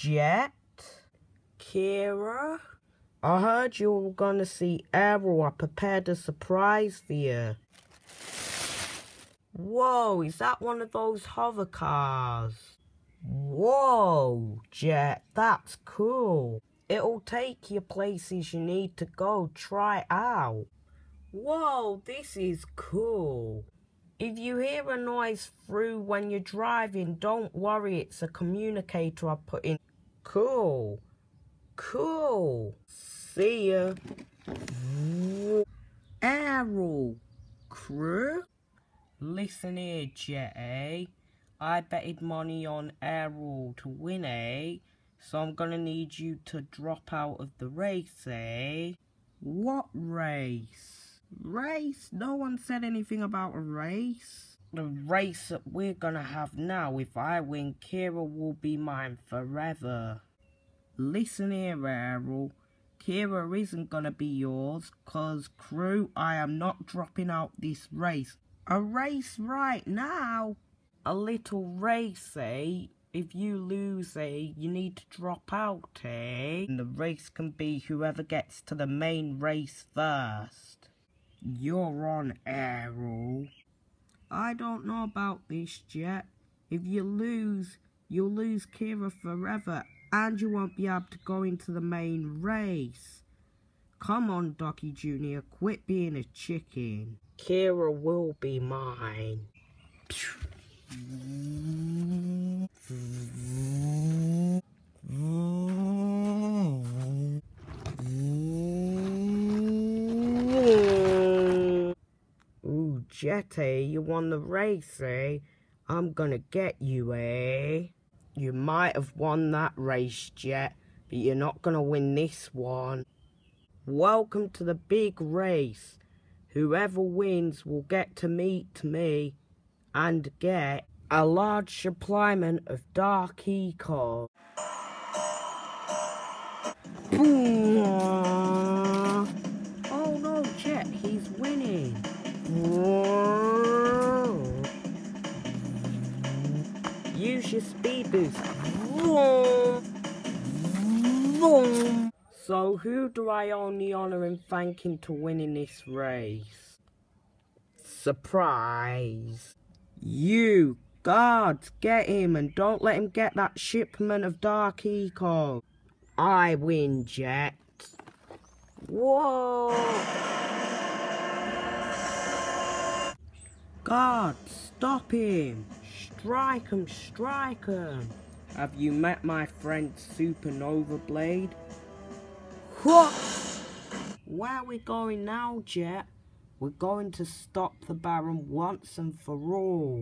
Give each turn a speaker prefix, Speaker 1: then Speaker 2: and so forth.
Speaker 1: Jet? Kira? I heard you were gonna see Erol. I prepared a surprise for you. Whoa, is that one of those hover cars? Whoa, Jet, that's cool. It'll take you places you need to go. Try out. Whoa, this is cool. If you hear a noise through when you're driving, don't worry, it's a communicator I put in. Cool. Cool. See ya. Erol. Krew? Listen here, Jet, eh? I betted money on Erol to win, eh? So I'm gonna need you to drop out of the race, eh? What race? Race? No one said anything about a race. The race that we're gonna have now, if I win, Kira will be mine forever. Listen here, Erol. Kira isn't gonna be yours, cause Krew, I am not dropping out this race. A race right now? A little race, eh? If you lose, eh, you need to drop out, eh? And the race can be whoever gets to the main race first. You're on, Erol. I don't know about this yet. If you lose, you'll lose Kira forever and you won't be able to go into the main race. Come on, Ducky Jr., quit being a chicken. Kira will be mine. Jetty, you won the race, eh? I'm gonna get you, eh? You might have won that race, Jet, but you're not gonna win this one. Welcome to the big race. Whoever wins will get to meet me and get a large supplement of dark eco. Use your speed boost. So who do I owe the honour in thanking to winning this race? Surprise. You, guards, get him and don't let him get that shipment of dark eco. I win, Jet. Whoa! God, stop him! Strike him, strike him! Have you met my friend Supernova Blade? What? Where are we going now, Jet? We're going to stop the Baron once and for all.